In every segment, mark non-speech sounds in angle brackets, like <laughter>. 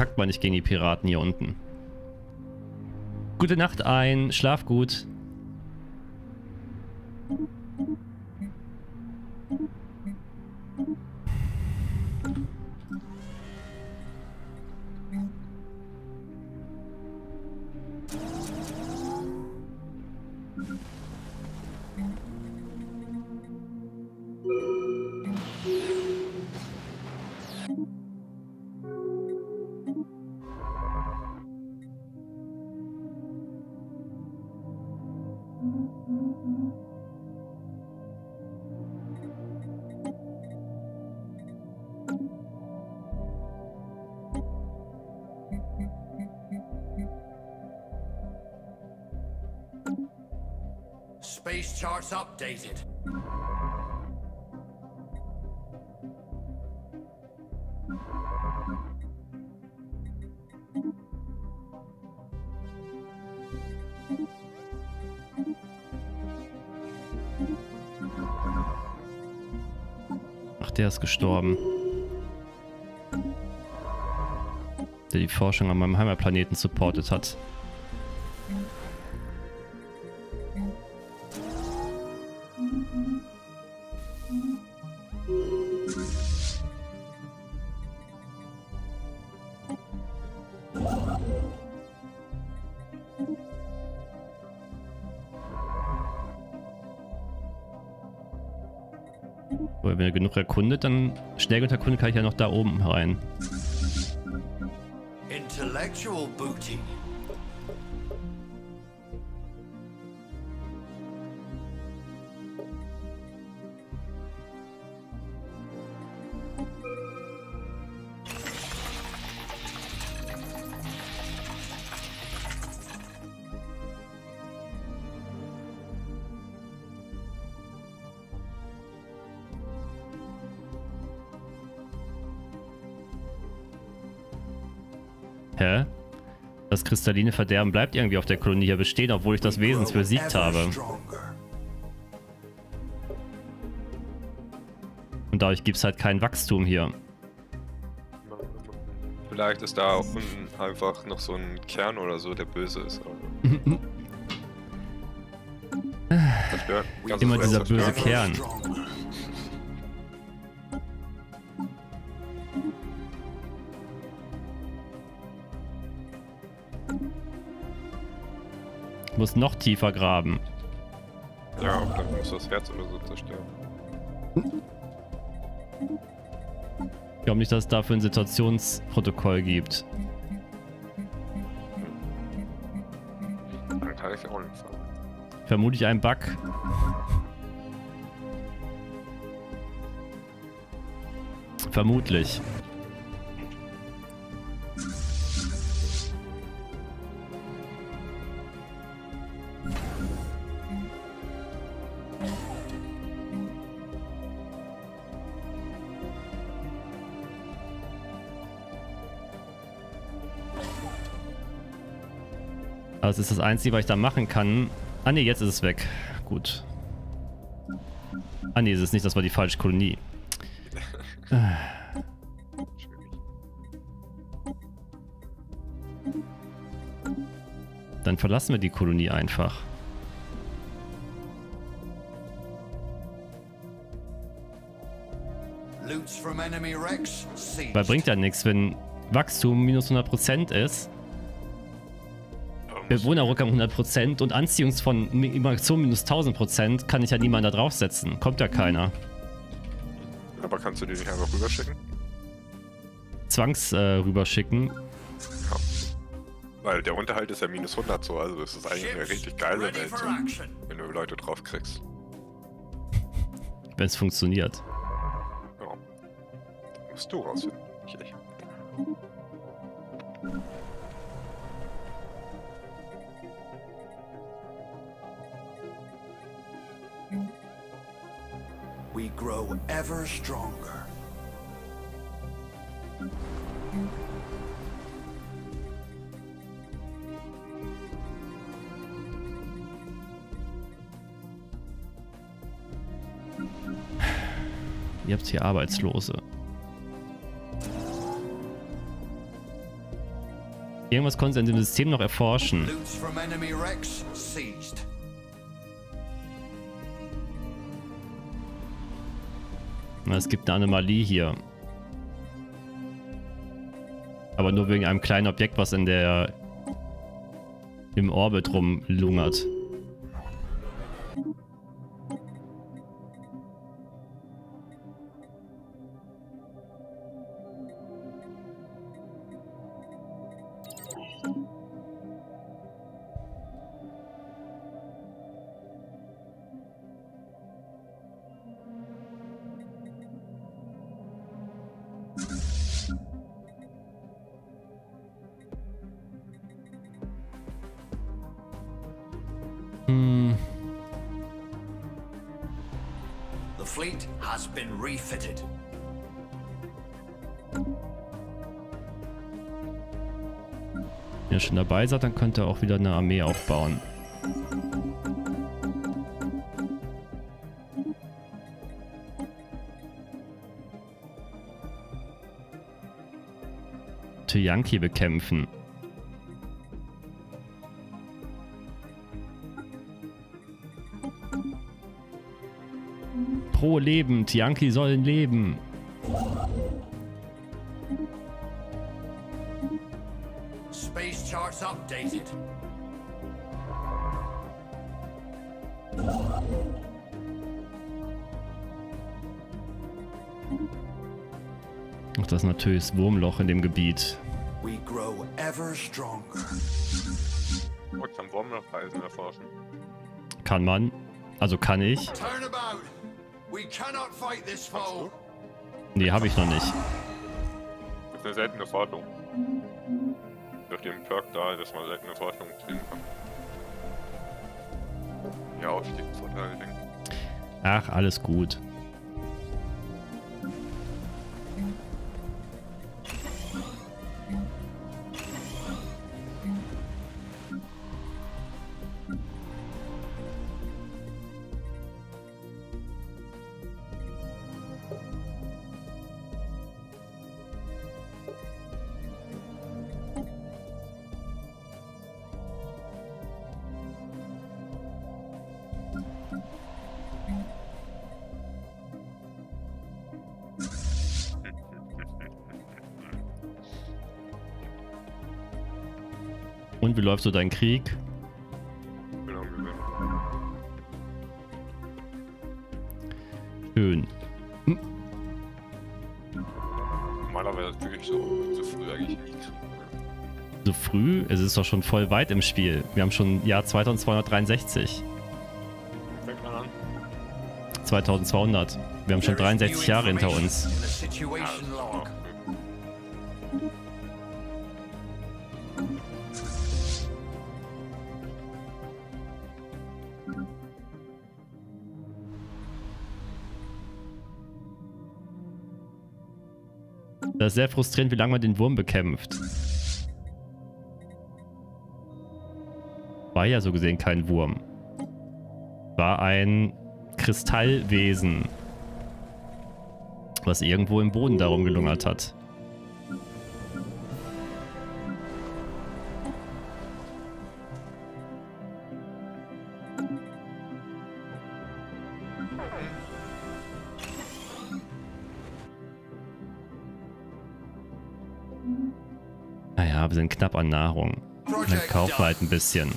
verkackt man nicht gegen die Piraten hier unten. Gute Nacht ein, schlaf gut. Ist gestorben. Der die Forschung an meinem Heimatplaneten supportet hat. Weil wenn er genug erkundet, dann schnell genug erkundet kann ich ja noch da oben rein. Intellectual booty. Kristalline Verderben bleibt irgendwie auf der Kolonie hier bestehen, obwohl ich das Wesens besiegt habe. Und dadurch gibt es halt kein Wachstum hier. Vielleicht ist da unten einfach noch so ein Kern oder so, der böse ist. <laughs> Immer vielleicht dieser böse? Kern. Ich muss noch tiefer graben. Ja, und dann musst du das Herz oder so zerstören. Ich glaube nicht, dass es dafür ein Situationsprotokoll gibt. Dann kann ich auch nicht sagen. Vermutlich ein Bug. Vermutlich. Es ist das Einzige, was ich da machen kann. Ah ne, jetzt ist es weg. Gut. Ah ne, es ist nicht, das war die falsche Kolonie. Schwierig. Dann verlassen wir die Kolonie einfach. Weil bringt ja nichts, wenn Wachstum minus 100% ist, Bewohnerrückgang 100% und Anziehungs von Migration minus 1000% kann ich ja niemanden da draufsetzen. Kommt ja keiner. Aber kannst du die nicht einfach rüberschicken? Zwangs äh, rüberschicken. Ja. Weil der Unterhalt ist ja minus 100 so, also es ist eigentlich eine richtig geile Welt, so, wenn du Leute drauf kriegst. Wenn es funktioniert. Ja. Musst du rausfinden, nicht ich. We grow ever stronger. Ihr habt hier Arbeitslose. Irgendwas konnten sie in dem System noch erforschen. Es gibt eine Anomalie hier. Aber nur wegen einem kleinen Objekt, was in der im Orbit rumlungert. Fleet has been refitted. wenn ihr schon dabei seid, dann könnt ihr auch wieder eine Armee aufbauen. Yankee bekämpfen. Pro Leben, Tianki sollen leben. Space charts updated. Ach, das ist natürlich das Wurmloch in dem Gebiet. We grow ever stronger. Oh, ich kann Wurmlochreisen erforschen. Kann man. Also kann ich. Turn Nee, habe ich noch nicht. Das ist eine seltene Forschung. Durch den Perk da, dass man seltene Forschung kriegen kann. Ja, Aufstiegsvorteil, denke ich. Ach, alles gut. Läuft so dein Krieg? Schön. Normalerweise fühle ich so, so früh eigentlich nie kriegen. ne? So früh? Es ist doch schon voll weit im Spiel. Wir haben schon Jahr 2263. Fängt man an. 2200. Wir haben schon There is 63 new Jahre hinter uns. ja. Ist sehr frustrierend, wie lange man den Wurm bekämpft. War ja so gesehen kein Wurm. War ein Kristallwesen. Was irgendwo im Boden darum gelungert hat. Sind knapp an Nahrung. Dann kaufen wir halt ein bisschen.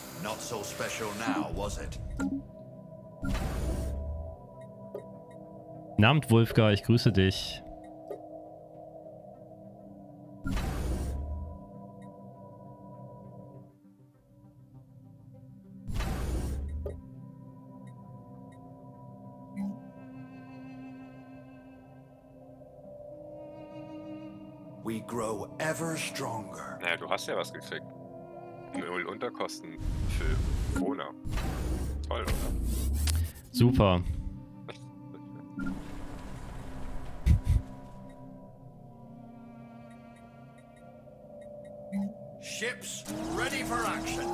Namt Wulfgar, ich grüße dich. Was gekriegt. Null Unterkosten für Corona. Toll, oder? Super. Ships ready for action.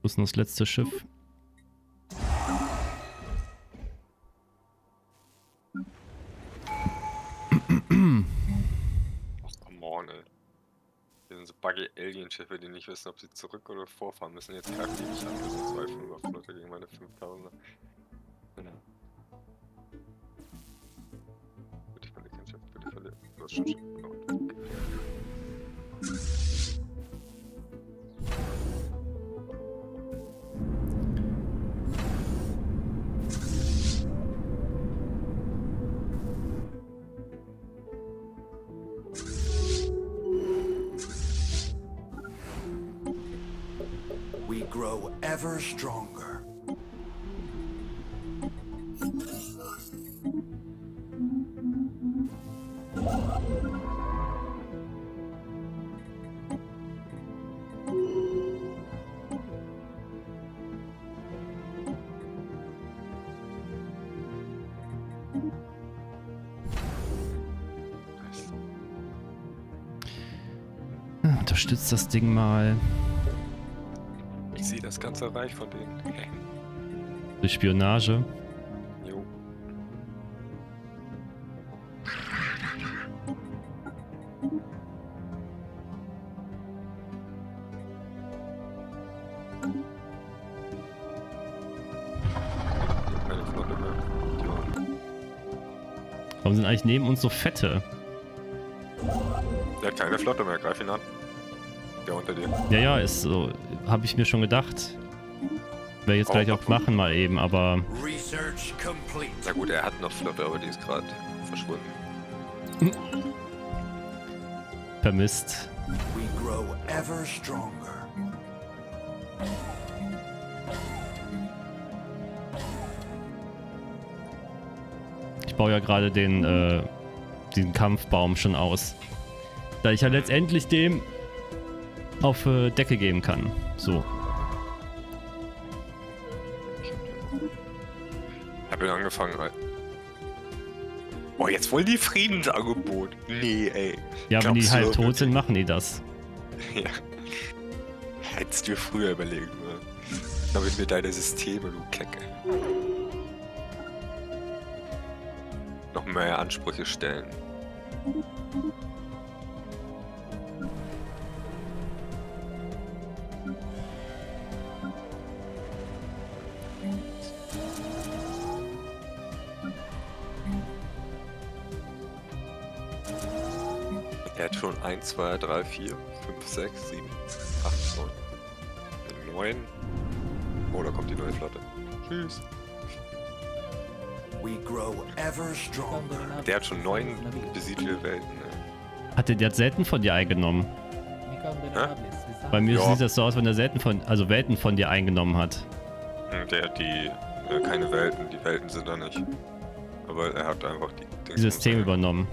Wo ist denn das letzte Schiff? Ach, come on, ey. Hier sind so buggy Alien-Schiffe, die nicht wissen, ob sie zurück oder vorfahren müssen. Jetzt greifen die mich an mit so zwei Fünferflotte gegen meine 5000er. Genau. Bitte verlier kein Schiff, bitte verlier. Du hast schon Schiff gebaut. Unterstützt das Ding mal. Ich sehe das ganze Reich von denen. Durch Spionage. Jo. Waren- Warum sind eigentlich neben uns so fette? Der hat keine Flotte mehr, greif ihn an. Der unter dir. Ja, ja, ist so. Habe ich mir schon gedacht. Werde ich jetzt gleich auch machen mal eben, aber Research complete. Na gut, er hat noch Flotte, aber die ist gerade verschwunden. vermisst. We grow ever stronger. Ich baue ja gerade den, äh, diesen Kampfbaum schon aus. Da ich ja letztendlich dem auf äh, Decke geben kann. So. Ich hab ihn angefangen, halt. Boah, jetzt wollen die Friedensangebot. Nee, ey. Ja, wenn die wirklich? tot sind, machen die das. <laughs> Ja. Hättest du früher überlegen. Glaube ich mir deine Systeme, du Kecke. Noch mehr Ansprüche stellen. 1, 2, 3, 4, 5, 6, 7, 8, 9. 9. Oh, da kommt die neue Flotte. Tschüss. We grow ever stronger. Der hat schon 9 besiedelte Welten. Ne? Hat der, der hat selten von dir eingenommen. Bei mir Ja. sieht das so aus, wenn er selten von, also Welten von dir eingenommen hat. Hm, Der hat die. Äh, keine Welten, die Welten sind da nicht. Aber er hat einfach die. Die System übernommen.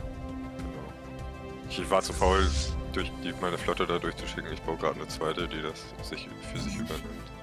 Ich war zu faul, durch die, meine Flotte da durchzuschicken. Ich baue gerade eine zweite, die das sich für sich übernimmt.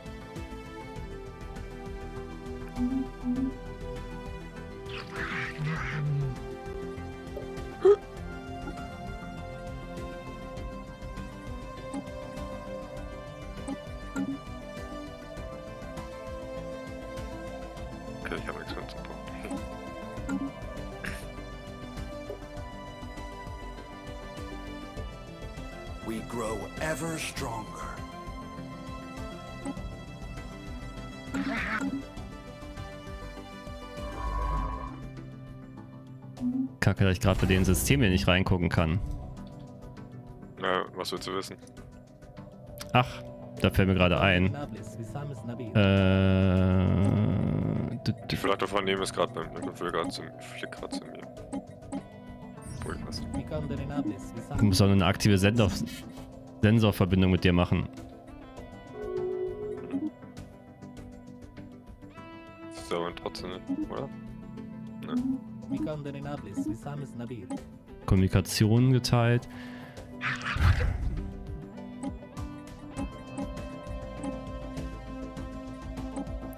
Gerade bei den Systemen nicht reingucken kann. Ja, was willst du wissen? Ach, da fällt mir gerade ein. Äh, Die Flotte von dem ist gerade beim will gerade zu mir. Ich muss auch eine aktive Sender Sensorverbindung mit dir machen. Das ist aber trotzdem nicht, oder? Kommunikation geteilt.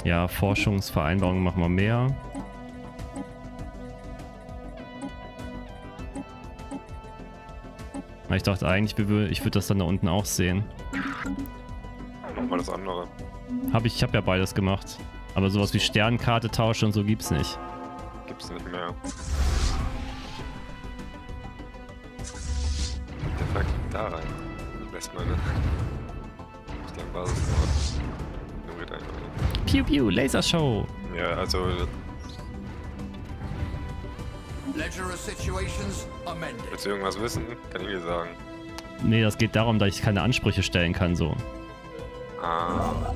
Ja, Forschungsvereinbarungen machen wir mehr. Ich dachte eigentlich, ich würde das dann da unten auch sehen. Nochmal das andere. Hab ich, ich habe ja beides gemacht. Aber sowas wie Sternkarte tauschen und so gibt's nicht. Nicht mehr. da rein. Lässt meine. Ich denke, Basis gemacht. Ignoriert einfach nicht. Piu Piu, Lasershow. Ja, also. Willst du irgendwas wissen? Kann ich dir sagen. Nee, das geht darum, dass ich keine Ansprüche stellen kann, so. Ah.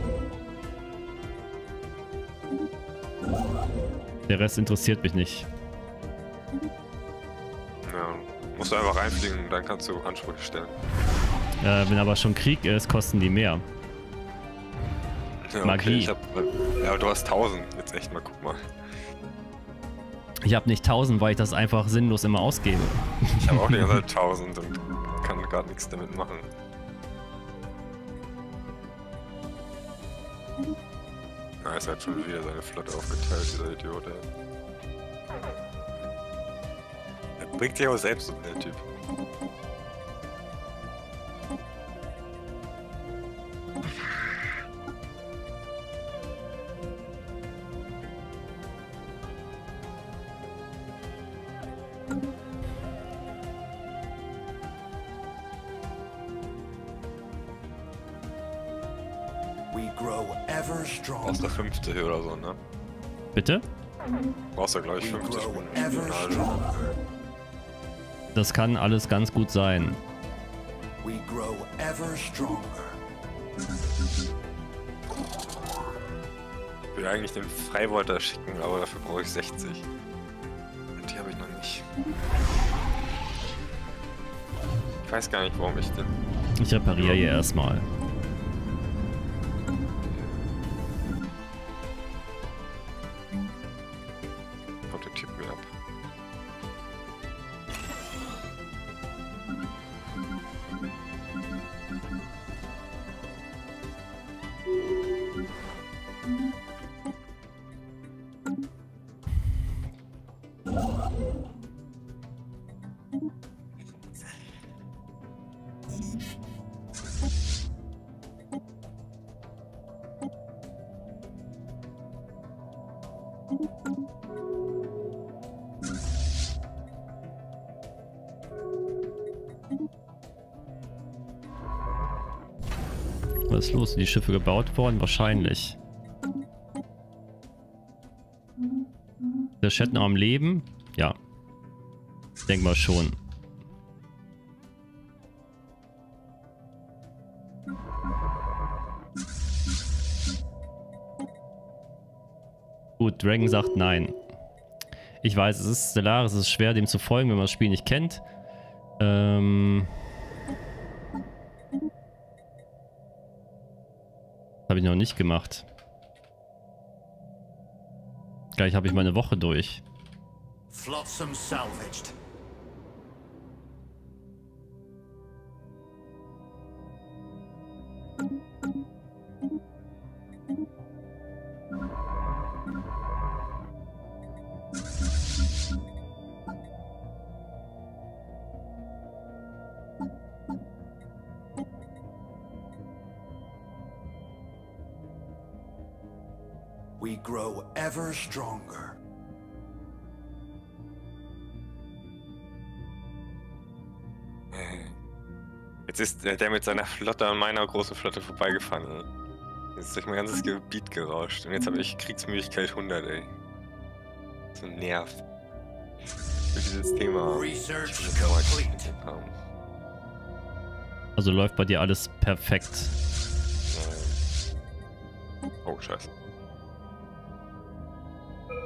Der Rest interessiert mich nicht. Ja. Musst du einfach reinfliegen und dann kannst du Ansprüche stellen. Äh, wenn aber schon Krieg ist, kosten die mehr. Ja, Magie. ich hab, ja, aber du hast 1000. Jetzt echt mal, guck mal. Ich habe nicht 1000, weil ich das einfach sinnlos immer ausgebe. Ich habe auch Zeit <laughs> 1000 und kann gar nichts damit machen. Na, es hat schon wieder seine Flotte aufgeteilt, dieser Idiot, ey. Er bringt sich aber selbst um, der Typ. 50 oder so, ne? Bitte? Brauchst du gleich We 50 grow Minuten ever Spionage. stronger. Das kann alles ganz gut sein. We grow ever stronger. Ich will eigentlich den Freiwolter schicken, aber dafür brauche ich 60. Und die habe ich noch nicht. Ich weiß gar nicht, warum ich den. Ich repariere hier erstmal. Ist los? Sind die Schiffe gebaut worden? Wahrscheinlich. Der Chat noch am Leben? Ja. Denk mal schon. Gut, Dragon sagt nein. Ich weiß, es ist Stellaris, es ist schwer dem zu folgen, wenn man das Spiel nicht kennt. Ähm... ich noch nicht gemacht. Gleich habe ich meine Woche durch. Flotsam salvaged. We grow ever stronger. Jetzt ist der, mit seiner Flotte an meiner großen Flotte vorbeigefahren. Jetzt ist durch mein ganzes Gebiet gerauscht. Und jetzt habe ich Kriegsmüdigkeit 100, ey. So nervt. Für dieses Thema. Also läuft bei dir alles perfekt. Oh, scheiße.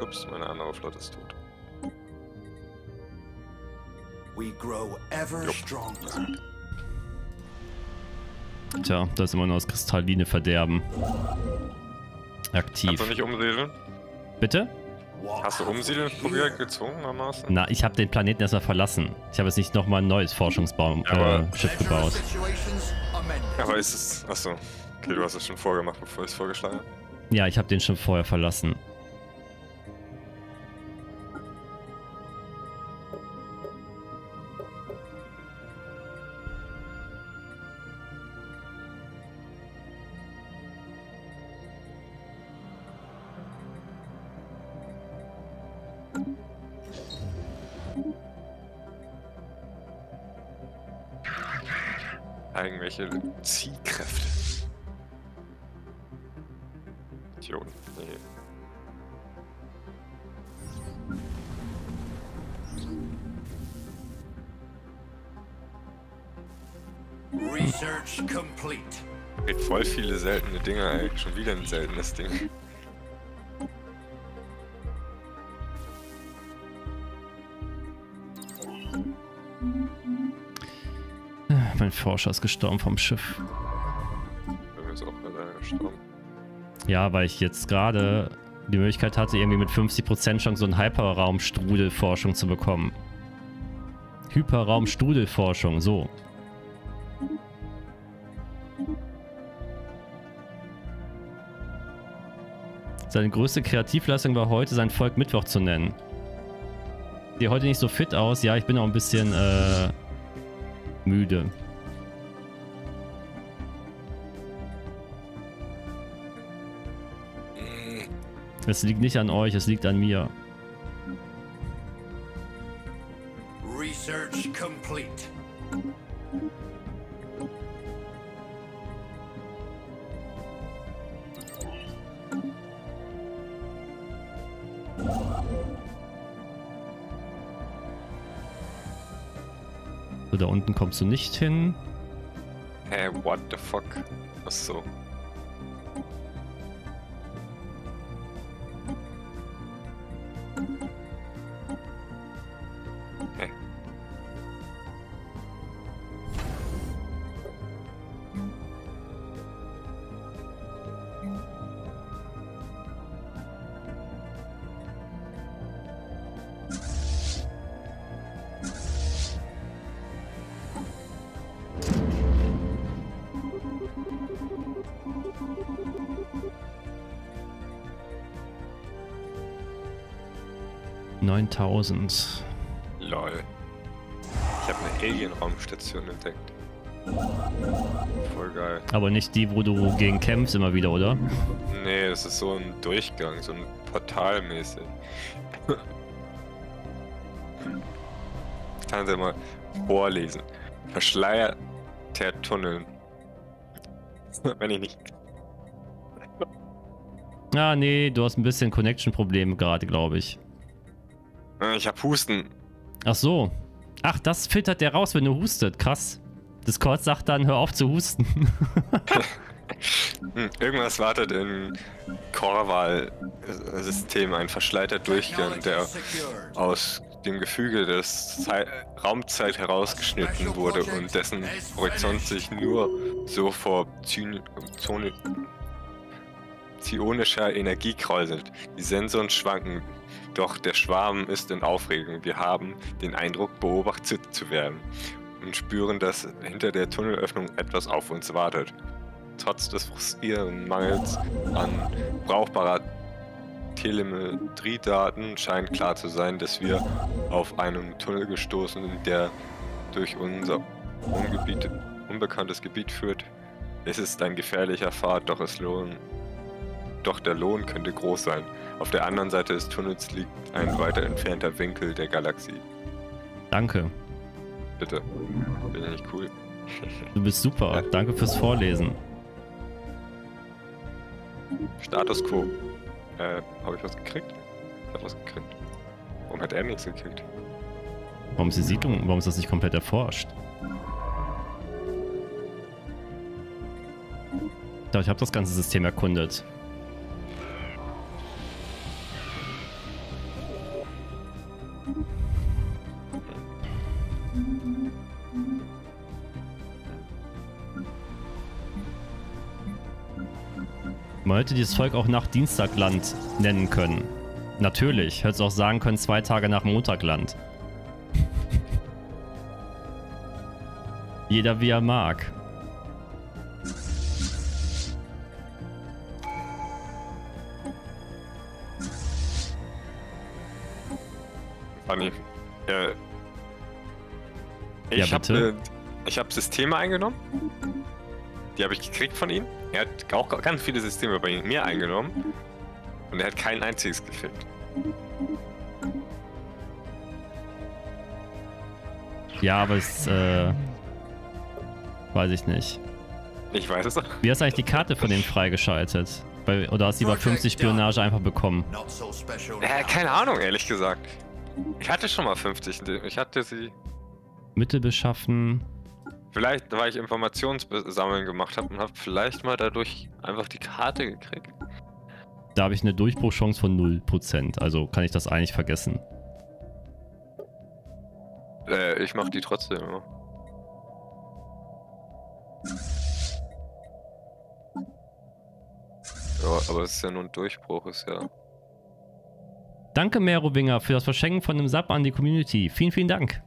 Ups, meine andere Flotte ist tot. We grow ever Jupp. stronger. Tja, da ist immer noch das kristalline Verderben. Aktiv. Kannst du nicht umsiedeln? Bitte? Hast du umsiedeln probiert, gezwungenermaßen? Na, ich habe den Planeten erstmal verlassen. Ich habe jetzt nicht nochmal ein neues Forschungsbaum Ja, aber- äh, Schiff gebaut. Aber ist es. Achso. Okay, du hast es schon vorgemacht, bevor ich es vorgeschlagen habe. Ja, ich habe den schon vorher verlassen. Irgendwelche Ziehkräfte. Idioten. Nee. Research complete. Kriegt voll viele seltene Dinger, ey. Schon wieder ein seltenes Ding. Forscher ist gestorben vom Schiff. Bin jetzt auch leider gestorben. Ja, weil ich jetzt gerade die Möglichkeit hatte, irgendwie mit 50% Chance so eine Hyperraumstrudelforschung zu bekommen. Hyperraumstrudelforschung, so. Seine größte Kreativleistung war heute, sein Volk Mittwoch zu nennen. Sieht heute nicht so fit aus. Ja, ich bin auch ein bisschen äh, müde. Es liegt nicht an euch, es liegt an mir. Research complete. So, da unten kommst du nicht hin. Hä, what the fuck? Achso. 2000. Lol. Ich habe eine Alien-Raumstation entdeckt. Voll geil. Aber nicht die, wo du gegen kämpfst immer wieder, oder? Nee, das ist so ein Durchgang, so ein Portal mäßig. Kann sie mal vorlesen. Verschleiert der Tunnel. <laughs> Wenn ich nicht. ah, nee, du hast ein bisschen Connection-Probleme gerade, glaube ich. Äh, Ich hab Husten. Ach so. Ach, das filtert der raus, wenn du hustet. Krass. Discord sagt dann, hör auf zu husten. <laughs> Hm, Irgendwas wartet im Korval-System, ein verschleiter Durchgang, der aus dem Gefüge des Zei Raumzeit herausgeschnitten wurde und dessen Horizont sich nur so vor Zyn Zone zionischer Energie kräuselt. Die Sensoren schwanken, doch der Schwarm ist in Aufregung. Wir haben den Eindruck, beobachtet zu werden und spüren, dass hinter der Tunnelöffnung etwas auf uns wartet. Trotz des frustrierenden Mangels an brauchbarer Telemetriedaten scheint klar zu sein, dass wir auf einen Tunnel gestoßen sind, der durch unser Ungebiet, unbekanntes Gebiet führt. Es ist ein gefährlicher Pfad, doch es lohnt. Doch der Lohn könnte groß sein. Auf der anderen Seite des Tunnels liegt ein weiter entfernter Winkel der Galaxie. Danke. Bitte. Bin ich nicht cool? <laughs> Du bist super. Danke fürs Vorlesen. Status Quo. Äh, habe ich was gekriegt? Ich hab was gekriegt. Warum hat er nichts gekriegt? Warum ist die Siedlung, warum ist das nicht komplett erforscht? Doch, ich habe das ganze System erkundet. Man hätte dieses Volk auch nach Dienstagland nennen können. Natürlich. Hätte es auch sagen können, zwei Tage nach Montagland. Jeder wie er mag. Ich habe bitte? äh, ich hab Systeme eingenommen. Die habe ich gekriegt von ihm. Er hat auch ganz viele Systeme bei mir eingenommen. Und er hat kein einziges gekriegt. Ja, aber es, äh, Weiß ich nicht. Ich weiß es doch. Wie hast du eigentlich die Karte von denen freigeschaltet? Bei, oder hast du die bei 50 Spionage einfach bekommen? So. Äh, keine Ahnung, ehrlich gesagt. Ich hatte schon mal 50. Ich hatte sie. Mittel beschaffen. Vielleicht, weil ich Informationssammeln gemacht habe und habe vielleicht mal dadurch einfach die Karte gekriegt. Da habe ich eine Durchbruchchance von 0%. Also kann ich das eigentlich vergessen. Äh, ich mach die trotzdem immer. Ja, aber es ist ja nur ein Durchbruch, ist ja. Danke, Merowinger, für das Verschenken von einem Sub an die Community. Vielen, vielen Dank.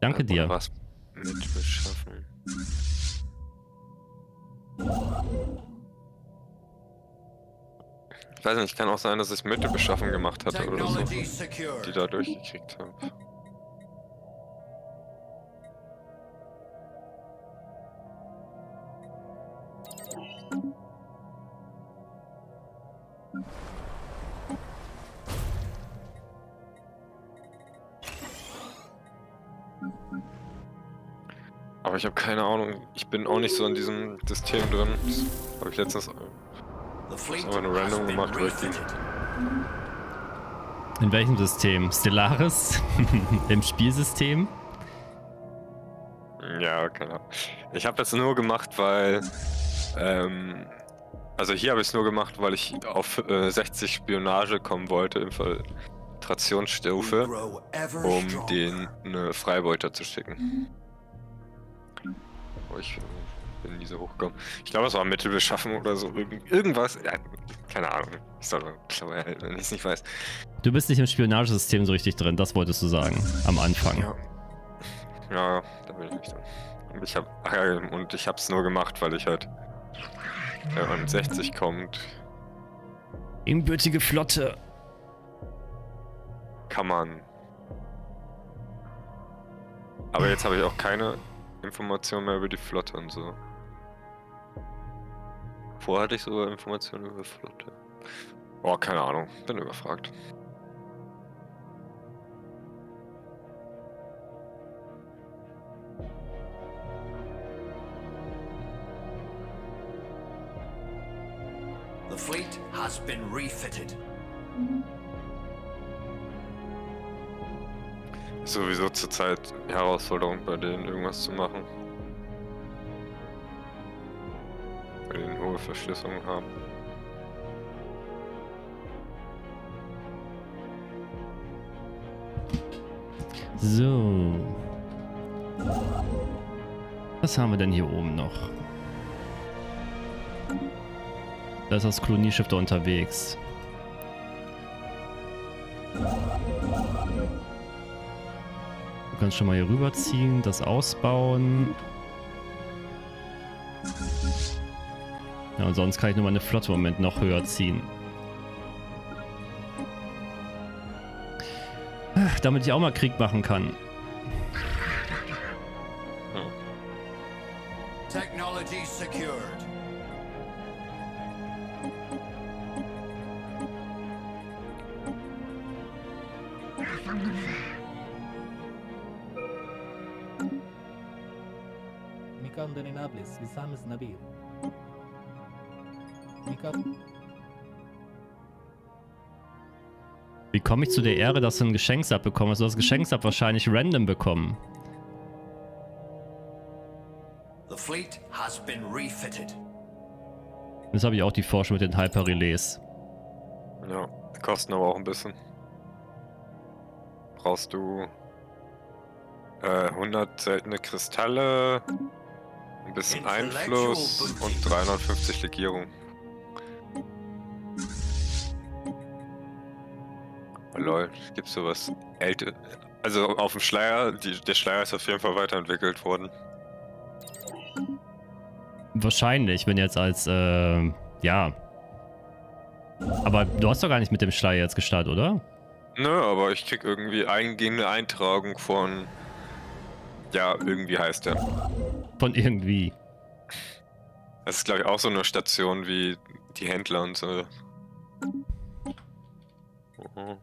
Danke dir. Was mit beschaffen. Ich weiß nicht, kann auch sein, dass ich Mittel beschaffen gemacht hatte oder so. Die da durchgekriegt habe. Aber ich habe keine Ahnung, ich bin auch nicht so in diesem System drin. Das habe ich letztens aber nur has random gemacht, weil ich die-. In welchem System? Stellaris? <laughs> Im Spielsystem? Ja, keine Ahnung. Ich habe das nur gemacht, weil. Ähm, also hier habe ich es nur gemacht, weil ich auf äh, 60 Spionage kommen wollte, Infiltrationsstufe, um den eine Freibeuter zu schicken. Aber ich äh, bin nie so hochgekommen. Ich glaube, es war Mittel beschaffen oder so. Irgend, irgendwas. Ja, keine Ahnung. Ich soll clever halten, wenn ich es nicht weiß. Du bist nicht im Spionagesystem so richtig drin, das wolltest du sagen. Am Anfang. Ja. Ja, da bin ich nicht drin. Und ich hab, ach ja, und ich hab's nur gemacht, weil ich halt, wenn man 60 kommt, Ebenbürtige Flotte. kann man. Aber jetzt habe ich auch keine Informationen mehr über die Flotte und so. Vorher hatte ich sogar Informationen über Flotte. Oh, keine Ahnung, bin überfragt. The fleet has been refitted. Sowieso zurzeit Herausforderung bei denen irgendwas zu machen. Weil die eine hohe Verschlüsselung haben. So. Was haben wir denn hier oben noch? Da ist das Kolonieschiff da unterwegs. Kannst schon mal hier rüberziehen, das ausbauen. Ja, und sonst kann ich nur meine Flotte im Moment noch höher ziehen. Ach, Damit ich auch mal Krieg machen kann. Technology secured. Visames Nabir. Mikan. Wie komme ich zu der Ehre, dass du ein Geschenksab bekommen hast? Du hast das Geschenksab wahrscheinlich random bekommen. The fleet has been refitted. Jetzt habe ich auch die Forschung mit den Hyperrelais. Ja, die kosten aber auch ein bisschen. Brauchst du äh, 100 seltene Kristalle, ein bisschen Einfluss und 350 Legierung. Oh, lol, gibt's sowas älter? Also auf dem Schleier, die, der Schleier ist auf jeden Fall weiterentwickelt worden. Wahrscheinlich, wenn jetzt als, äh, ja. Aber du hast doch gar nicht mit dem Schleier jetzt gestartet, oder? Nö, aber ich krieg irgendwie eingehende Eintragung von. Ja, irgendwie heißt er. Von irgendwie. Das ist, glaube ich, auch so eine Station wie die Händler und so. Oh.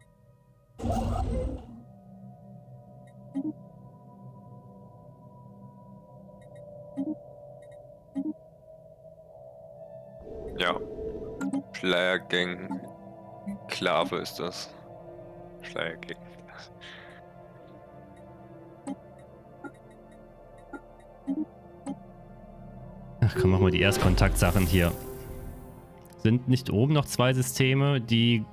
Ja. Schleiergang. Klave ist das. Schleiergang. Ach komm, machen wir die Erstkontaktsachen hier. Sind nicht oben noch zwei Systeme, die...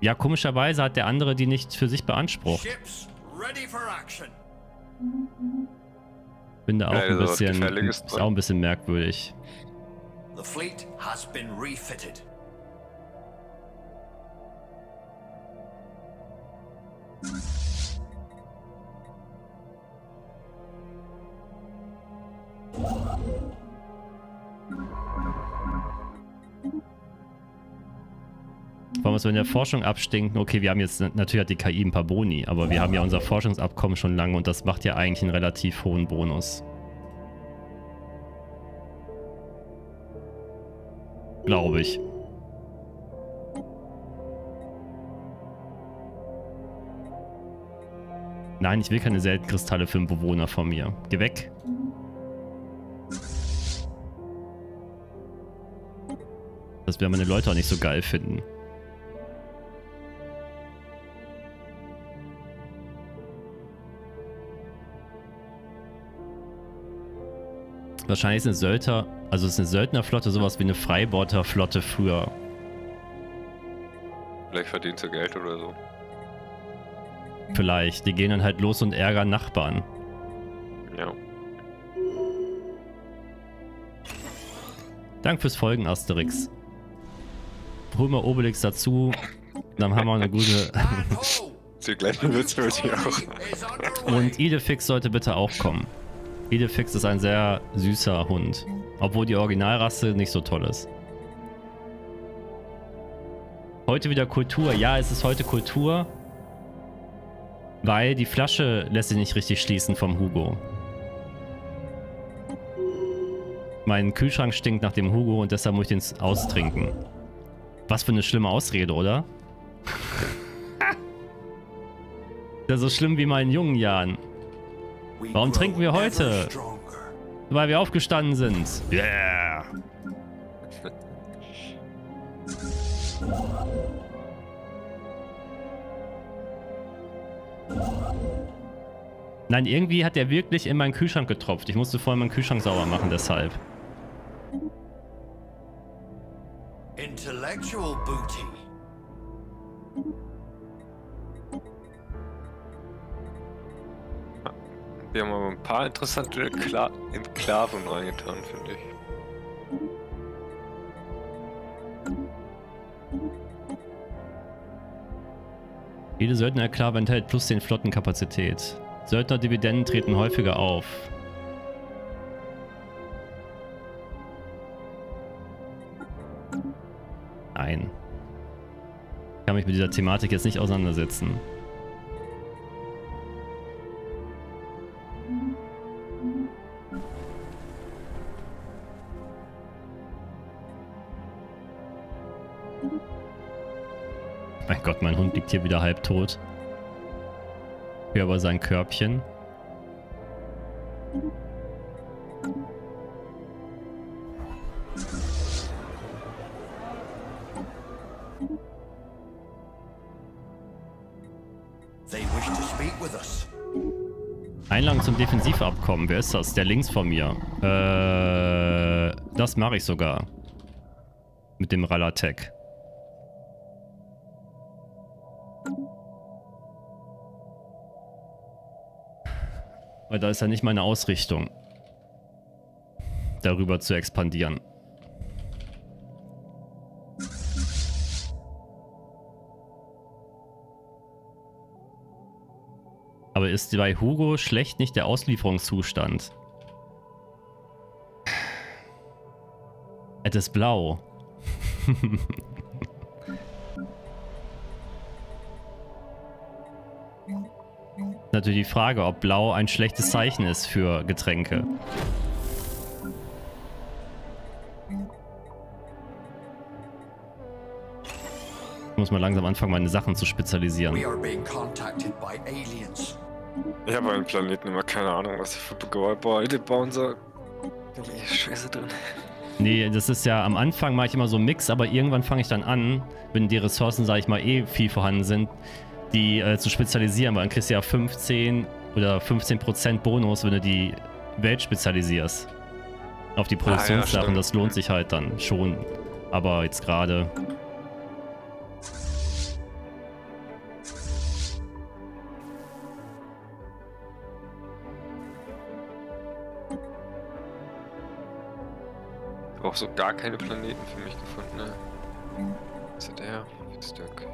Ja, komischerweise hat der andere die nicht für sich beansprucht. Ships ready for action. Bin da auch Ja, ein bisschen... Ist auch ein bisschen merkwürdig. The fleet has been refitted. Wenn wir in der Forschung abstinken, okay, wir haben jetzt, natürlich hat die KI ein paar Boni, aber wir haben ja unser Forschungsabkommen schon lange und das macht ja eigentlich einen relativ hohen Bonus. Glaube ich. Nein, ich will keine Seltenkristalle für einen Bewohner von mir. Geh weg. Das werden meine Leute auch nicht so geil finden. Wahrscheinlich ist eine Söldner, also ist eine Söldnerflotte sowas wie eine Freibeuterflotte früher. Vielleicht verdient sie Geld oder so. Vielleicht. Die gehen dann halt los und ärgern Nachbarn. Ja. Dank fürs Folgen, Asterix. Hol mal Obelix dazu, dann haben wir eine gute... <laughs> Die gleichen Witze würde ich auch. Und Idefix sollte bitte auch kommen. Idefix ist ein sehr süßer Hund. Obwohl die Originalrasse nicht so toll ist. Heute wieder Kultur. Ja, es ist heute Kultur. Weil die Flasche lässt sich nicht richtig schließen vom Hugo. Mein Kühlschrank stinkt nach dem Hugo und deshalb muss ich den austrinken. Was für eine schlimme Ausrede, oder? <laughs> Das ist so schlimm wie in meinen jungen Jahren. Warum trinken wir heute? Weil wir aufgestanden sind. Yeah. Nein, irgendwie hat er wirklich in meinen Kühlschrank getropft. Ich musste vorher meinen Kühlschrank sauber machen, deshalb. Intellectual booty. Wir haben aber ein paar interessante Kla Enklaven reingetan, finde ich. Jede Söldner-Enklave enthält plus 10 Flottenkapazität. Söldner-Dividenden treten häufiger auf. Nein. Ich kann mich mit dieser Thematik jetzt nicht auseinandersetzen. Liegt hier wieder halbtot. Hier aber sein Körbchen. Einladung zum Defensivabkommen. Wer ist das? Der links von mir. Äh, das mache ich sogar. Mit dem Ralatec. Weil da ist ja nicht meine Ausrichtung, darüber zu expandieren. Aber ist bei Hugo schlecht nicht der Auslieferungszustand? Es ist blau. <laughs> Natürlich die Frage, ob blau ein schlechtes Zeichen ist für Getränke. Ich muss mal langsam anfangen, meine Sachen zu spezialisieren. Ich habe einen Planeten immer keine Ahnung, was ich für Gebäude bauen soll. Bin ich Scheiße drin. Nee, das ist ja am Anfang mache ich immer so einen Mix, aber irgendwann fange ich dann an, wenn die Ressourcen, sage ich mal, eh viel vorhanden sind, die äh, zu spezialisieren, weil dann kriegst du ja 15 oder 15% Bonus, wenn du die Welt spezialisierst. Auf die Produktionssachen, stimmt. das lohnt sich halt dann schon. Aber jetzt gerade. Ich habe auch so gar keine Planeten für mich gefunden, ne? Was hat der? Stück.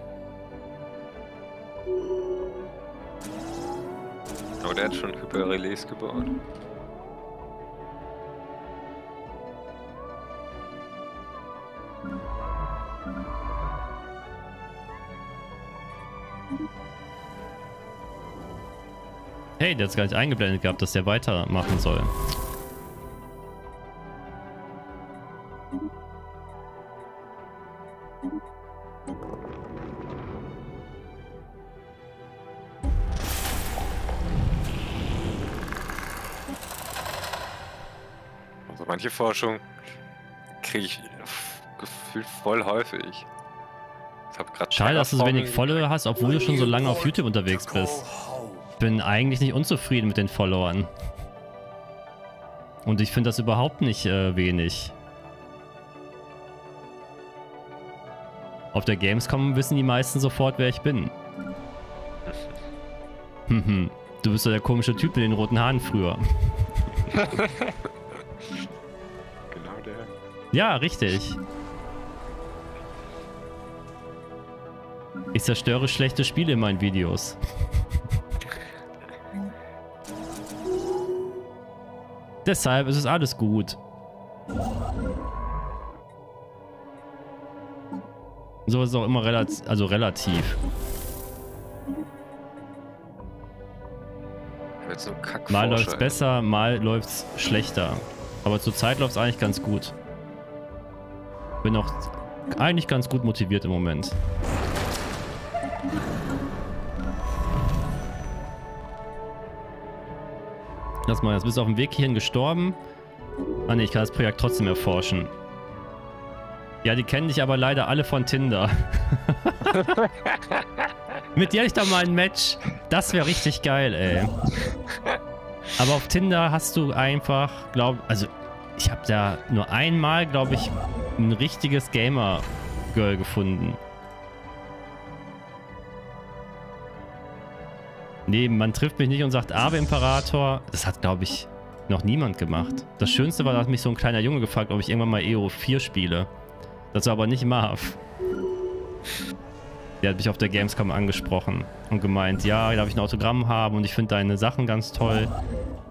Aber der hat schon Hyperrelais gebaut. Hey, der hat es gar nicht eingeblendet gehabt, dass der weitermachen soll. Manche Forschung kriege ich gefühlt voll häufig. Ich hab grad Schade, dass du so wenig Follower hast, obwohl du schon so lange auf YouTube unterwegs bist. Ich bin eigentlich nicht unzufrieden mit den Followern. Und ich finde das überhaupt nicht äh, wenig. Auf der Gamescom wissen die meisten sofort, wer ich bin. Mhm. <laughs> Du bist so der komische Typ mit den roten Haaren früher. <laughs> Ja, richtig. Ich zerstöre schlechte Spiele in meinen Videos. <laughs> Deshalb ist es alles gut. So ist es auch immer relativ, also relativ. Mal läuft es besser, mal läuft es schlechter. Aber zurzeit läuft es eigentlich ganz gut. Bin auch eigentlich ganz gut motiviert im Moment. Lass mal, jetzt bist du auf dem Weg hierhin gestorben. Ah ne, ich kann das Projekt trotzdem erforschen. Ja, die kennen dich aber leider alle von Tinder. <laughs> Mit dir hätte ich doch mal ein Match. Das wäre richtig geil, ey. Aber auf Tinder hast du einfach, glaub, also ich habe da nur einmal, glaube ich, ein richtiges Gamer-Girl gefunden. Nee, man trifft mich nicht und sagt Ave Imperator. Das hat, glaube ich, noch niemand gemacht. Das Schönste war, da hat mich so ein kleiner Junge gefragt, ob ich irgendwann mal EO4 spiele. Das war aber nicht Marv. Der hat mich auf der Gamescom angesprochen und gemeint, ja, darf ich ein Autogramm haben und ich finde deine Sachen ganz toll.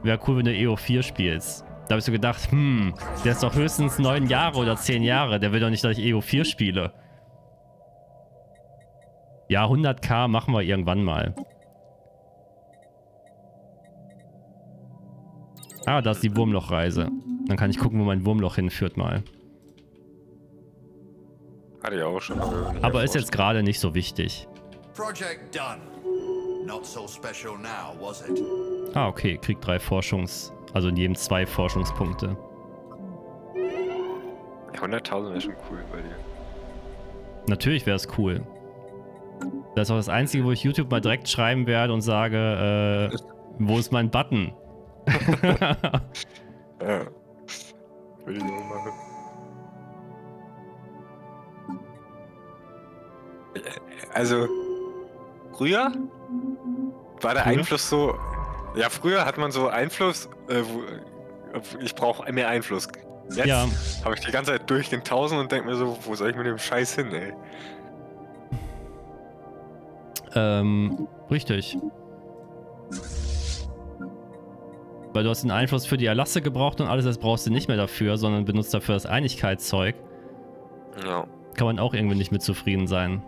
Wäre cool, wenn du EO4 spielst. Da habe ich so gedacht, hm, der ist doch höchstens neun Jahre oder zehn Jahre. Der will doch nicht, dass ich EO4 spiele. Ja, 100k machen wir irgendwann mal. Ah, da ist die Wurmlochreise. Dann kann ich gucken, wo mein Wurmloch hinführt mal. Hatte ich auch schon. Aber, ist jetzt gerade nicht so wichtig. Project done. Not so special now, was it? Ah, okay. Kriegt drei Forschungs... Also in jedem zwei Forschungspunkte. Ja, 100.000 wäre schon cool bei dir. Natürlich wäre es cool. Das ist auch das Einzige, wo ich YouTube mal direkt schreiben werde und sage, äh, wo ist mein Button? <laughs> Ja. Würde ich auch machen. Also, früher war der Früher? Einfluss so. Ja, früher hat man so Einfluss. Äh, wo, ich brauche mehr Einfluss. Jetzt Ja. habe ich die ganze Zeit durch den 1000 und denke mir so, wo soll ich mit dem Scheiß hin, ey? Ähm, richtig. Weil du hast den Einfluss für die Erlasse gebraucht und alles, das brauchst du nicht mehr dafür, sondern benutzt dafür das Einigkeitszeug. Ja. Kann man auch irgendwie nicht mit zufrieden sein.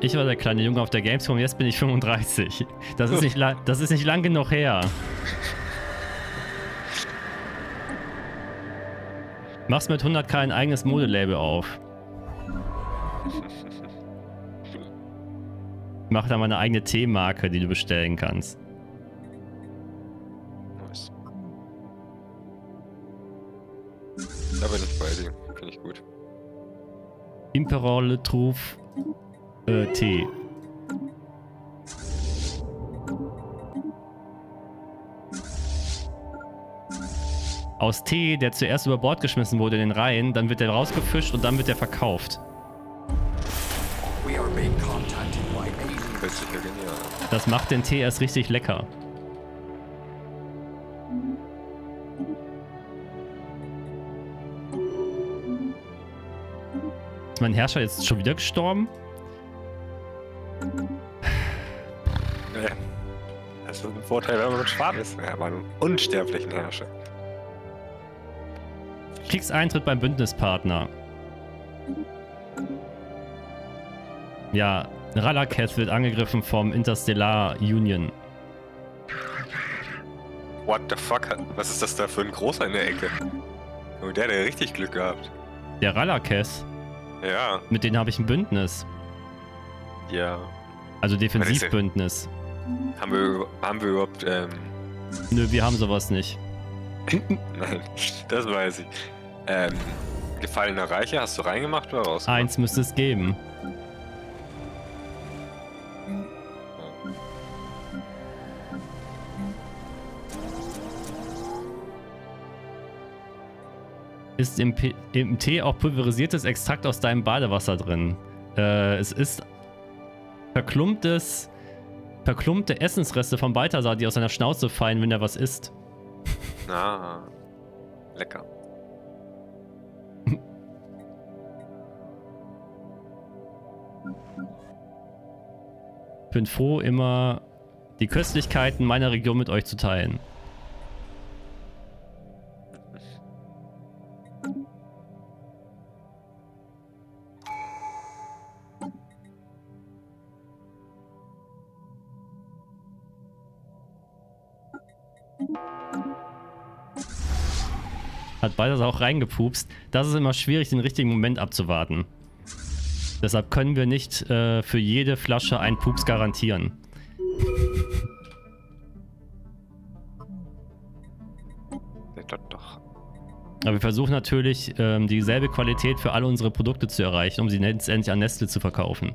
Ich war der kleine Junge auf der Gamescom, jetzt bin ich 35. Das ist nicht, <laughs> das ist nicht lang genug her. Mach's mit 100k ein eigenes Modelabel auf. <laughs> Mach da mal eine eigene Teemarke, die du bestellen kannst. Imperor Le Trouve äh, Tee. Aus Tee, der zuerst über Bord geschmissen wurde in den Reihen, dann wird er rausgefischt und dann wird er verkauft. Das macht den Tee erst richtig lecker. Mein Herrscher jetzt schon wieder gestorben? Ja. Das ist ein Vorteil, wenn man mit Schwarm ist. Ja, aber einen unsterblichen Herrscher. Kriegseintritt beim Bündnispartner. Ja, Rallaketh wird angegriffen vom Interstellar Union. What the fuck? Was ist das da für ein großer in der Ecke? Oh, der hat ja richtig Glück gehabt. Der Rallaketh, Ja, mit denen habe ich ein Bündnis. ja. Also Defensivbündnis. Haben wir, haben wir überhaupt, ähm, Nö, wir haben sowas nicht. <laughs> nein, das weiß ich. Ähm, gefallene Reiche hast du reingemacht oder raus? Eins müsste es geben. Ist im, P im Tee auch pulverisiertes Extrakt aus deinem Badewasser drin? Äh, es ist verklumptes, verklumpte Essensreste vom Balthasar, die aus seiner Schnauze fallen, wenn er was isst. Ah, lecker. Bin froh, immer die Köstlichkeiten meiner Region mit euch zu teilen. Hat beides auch reingepupst. Das ist immer schwierig, den richtigen Moment abzuwarten. Deshalb können wir nicht äh, für jede Flasche einen Pups garantieren. Aber wir versuchen natürlich, ähm, dieselbe Qualität für alle unsere Produkte zu erreichen, um sie letztendlich an Nestle zu verkaufen.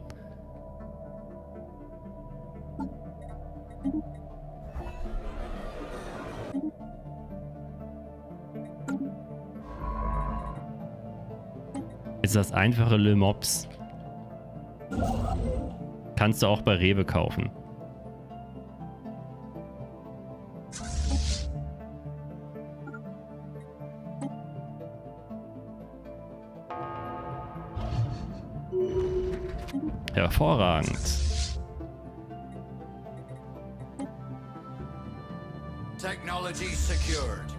Das einfache Le Mops. Kannst du auch bei Rewe kaufen. Hervorragend. Technology secured.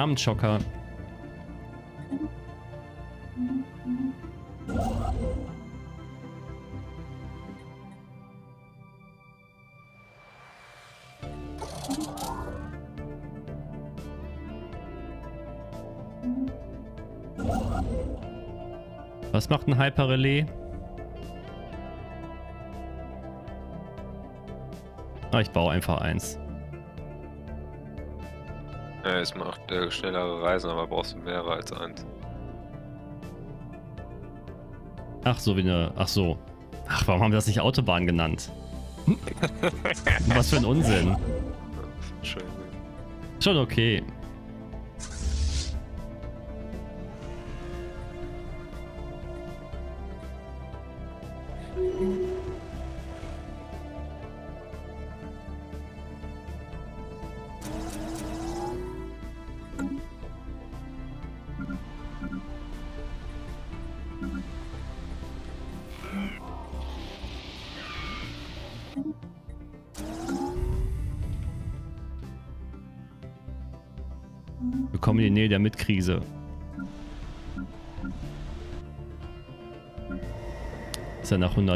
Namenschocker. Was macht ein Hyperrelais? Ah, ich baue einfach eins. Ja, es macht äh, schnellere Reisen, aber brauchst du mehrere als eins. Ach so, wie eine. Ach so. Ach, warum haben wir das nicht Autobahn genannt? <laughs> Was für ein Unsinn. Schon okay.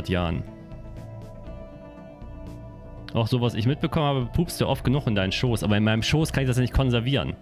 100 Jahren. Auch so, was ich mitbekommen habe, pupst du oft genug in deinen Schoß. Aber in meinem Schoß kann ich das nicht konservieren.